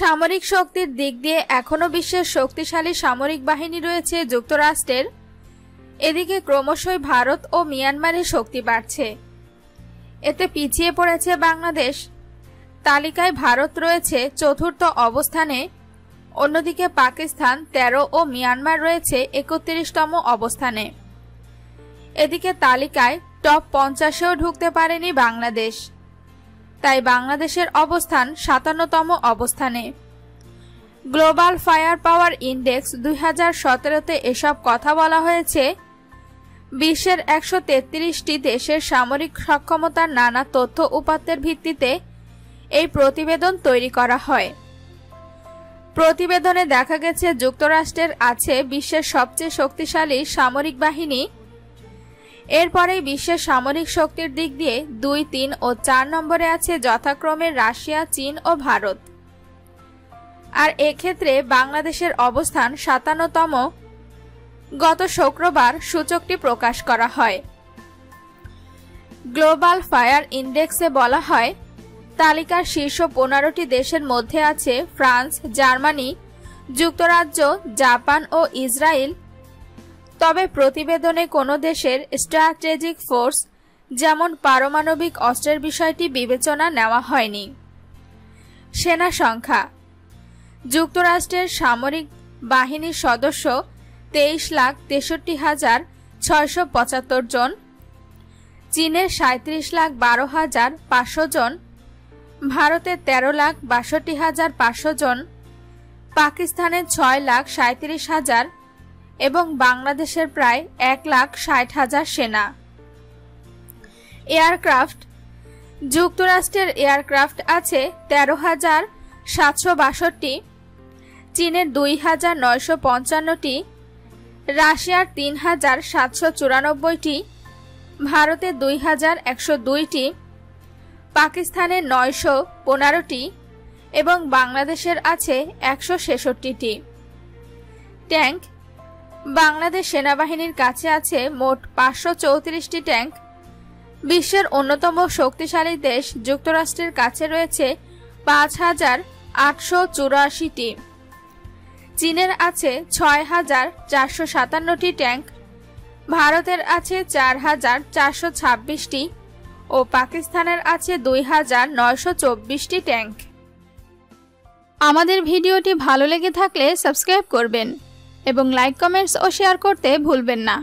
সামরিক শক্তির দিক দিয়ে এখনও বিশ্বের শক্তিশালী সামরিক বাহিনী রয়েছে যুক্তরাষ্ট্রের। এদিকে ক্রমশই ভারত ও মিয়ানমারের শক্তি বাড়ছে। এতে পিছিয়ে পড়েছে বাংলাদেশ। তালিকায় ভারত রয়েছে চতুর্থ অবস্থানে। অন্যদিকে পাকিস্তান ১৩ ও মিয়ানমার রয়েছে একত্রিশতম অবস্থানে। এদিকে তালিকায় টপ পঞ্চাশেও ঢুকতে পারেনি বাংলাদেশ। তাই বাংলাদেশের অবস্থান সাতান্নতম অবস্থানে। গ্লোবাল ফায়ার পাওয়ার ইন্ডেক্স দুই হাজার সতেরোতে এসব কথা বলা হয়েছে। বিশ্বের একশো তেত্রিশটি দেশের সামরিক সক্ষমতার নানা তথ্য উপাত্তের ভিত্তিতে এই প্রতিবেদন তৈরি করা হয়। প্রতিবেদনে দেখা গেছে যুক্তরাষ্ট্রের আছে বিশ্বের সবচেয়ে শক্তিশালী সামরিক বাহিনী এরপরেই বিশ্বের সামরিক শক্তির দিক দিয়ে দুই, তিন ও চার নম্বরে আছে যথাক্রমে রাশিয়া, চীন ও ভারত। আর এক্ষেত্রে বাংলাদেশের অবস্থান সাতান্নতম। গত শুক্রবার সূচকটি প্রকাশ করা হয়। গ্লোবাল ফায়ার ইন্ডেক্সে বলা হয়, তালিকার শীর্ষ পনেরোটি দেশের মধ্যে আছে ফ্রান্স, জার্মানি, যুক্তরাজ্য, জাপান ও ইসরায়েল তবে প্রতিবেদনে কোনো দেশের স্ট্র্যাটেজিক ফোর্স, যেমন পারমাণবিক অস্ত্রের বিষয়টি বিবেচনা নেওয়া হয়নি। সেনা সংখ্যা। যুক্তরাষ্ট্রের সামরিক বাহিনীর সদস্য তেইশ লাখ তেষট্টি হাজার ছয়শো পঁচাত্তর জন চীনের সাঁত্রিশ লাখ বারো হাজার পাঁচশো জন ভারতের তেরো লাখ বাষট্টি হাজার পাঁচশো জন পাকিস্তানের ছয় লাখ সাঁত্রিশ হাজার এবং বাংলাদেশের প্রায় এক লাখ ষাট হাজার সেনা। এয়ারক্রাফট যুক্তরাষ্ট্রের এয়ারক্রাফট আছে তেরো হাজার সাতশো বাষট্টি চীনের দুই হাজার নয়শো পঞ্চান্নটি, রাশিয়ার তিন হাজার সাতশো চুরানব্বইটি ভারতের দুই হাজার একশো দুইটি পাকিস্তানের নয়শো পনেরোটি এবং বাংলাদেশের আছে একশো ছেষট্টিটি। ট্যাঙ্ক বাংলাদেশ সেনাবাহিনীর কাছে আছে মোট পাঁচশো চৌত্রিশটি ট্যাঙ্ক। বিশ্বের অন্যতম শক্তিশালী দেশ যুক্তরাষ্ট্রের কাছে রয়েছে পাঁচ হাজার আটশো চুরাশিটি। চীনের আছে ছয় হাজার চারশো সাতান্নটি ট্যাঙ্ক। ভারতের আছে চার হাজার চারশো ছাব্বিশটি। ও পাকিস্তানের আছে দুই হাজার নয়শো চব্বিশটি ট্যাঙ্ক। আমাদের ভিডিওটি ভালো লেগে থাকলে সাবস্ক্রাইব করবেন। এবং লাইক কমেন্টস ও শেয়ার করতে ভুলবেন না।